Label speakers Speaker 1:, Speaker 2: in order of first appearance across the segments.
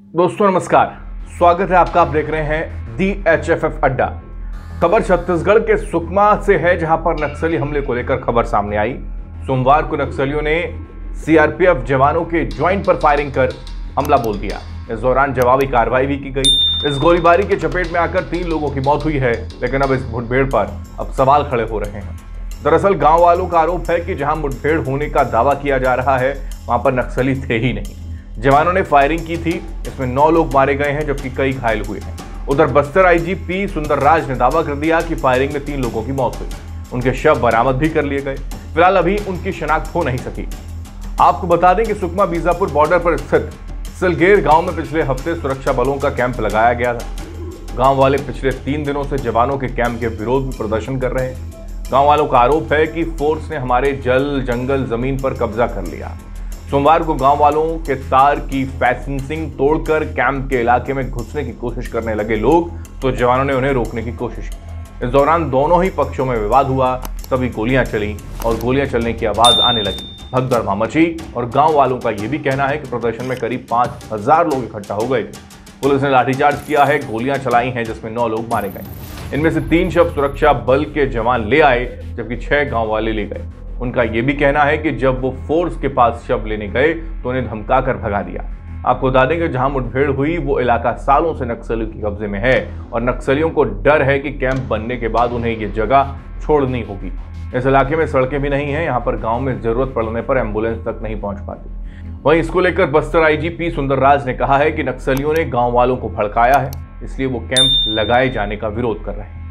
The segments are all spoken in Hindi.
Speaker 1: दोस्तों, नमस्कार। स्वागत है आपका, आप देख रहे हैं दी एच एफ़ एफ़ अड्डा। खबर छत्तीसगढ़ के सुकमा से है, जहाँ पर नक्सली हमले को लेकर खबर सामने आई। सोमवार को नक्सलियों ने सीआरपीएफ जवानों के ज्वाइंट पर फायरिंग कर हमला बोल दिया। इस दौरान जवाबी कार्रवाई भी की गई। इस गोलीबारी के चपेट में आकर तीन लोगों की मौत हुई है, लेकिन अब इस मुठभेड़ पर अब सवाल खड़े हो रहे हैं। दरअसल गाँव वालों का आरोप है कि जहाँ मुठभेड़ होने का दावा किया जा रहा है, वहाँ पर नक्सली थे ही नहीं। जवानों ने फायरिंग की थी। इसमें नौ लोग मारे गए हैं, जबकि कई घायल हुए हैं। उधर बस्तर आईजी पी सुंदरराज ने दावा कर दिया कि फायरिंग में तीन लोगों की मौत हुई। उनके शव बरामद भी कर लिए गए। फ़िलहाल अभी उनकी शिनाख्त हो नहीं सकी। आपको बता दें कि सुकमा बीजापुर बॉर्डर पर स्थित सिलगेर गाँव में पिछले हफ़्ते सुरक्षा बलों का कैंप लगाया गया था। गाँव वाले पिछले तीन दिनों से जवानों के कैंप के विरोध में प्रदर्शन कर रहे हैं। गाँव वालों का आरोप है कि फोर्स ने हमारे जल, जंगल, ज़मीन पर कब्जा कर लिया। सोमवार को गाँव वालों के तार की फेंसिंग तोड़कर कैंप के इलाके में घुसने की कोशिश करने लगे लोग तो जवानों ने उन्हें रोकने की कोशिश की। इस दौरान दोनों ही पक्षों में विवाद हुआ तभी गोलियाँ चली और गोलियाँ चलने की आवाज़ आने लगी। भगदड़ मची और गाँव वालों का यह भी कहना है कि प्रदर्शन में करीब पाँच हज़ार लोग इकट्ठा हो गए पुलिस ने लाठीचार्ज किया है, गोलियाँ चलाई हैं, जिसमें नौ लोग मारे गए। इनमें से तीन शव सुरक्षा बल के जवान ले आए, जबकि छह गाँव वाले ले गए। उनका यह भी कहना है कि जब वो फोर्स के पास शव लेने गए तो उन्हें धमका कर भगा दिया। आपको बता दें कि जहाँ मुठभेड़ हुई, वो इलाका सालों से नक्सलियों के कब्जे में है और नक्सलियों को डर है कि कैंप बनने के बाद उन्हें ये जगह छोड़नी होगी। इस इलाके में सड़कें भी नहीं है, यहाँ पर गाँव में ज़रूरत पड़ने पर एंबुलेंस तक नहीं पहुँच पाती। वहीं इसको लेकर बस्तर आईजी पी सुंदरराज ने कहा है कि नक्सलियों ने गाँव वालों को भड़काया है, इसलिए वो कैंप लगाए जाने का विरोध कर रहे हैं।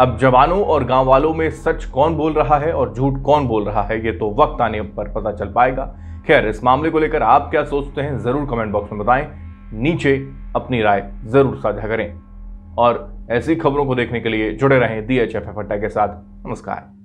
Speaker 1: अब जवानों और गाँव वालों में सच कौन बोल रहा है और झूठ कौन बोल रहा है, ये तो वक्त आने पर पता चल पाएगा। खैर, इस मामले को लेकर आप क्या सोचते हैं, ज़रूर कमेंट बॉक्स में बताएँ। नीचे अपनी राय ज़रूर साझा करें। और ऐसी खबरों को देखने के लिए जुड़े रहें दी एच एफ़ के साथ। नमस्कार।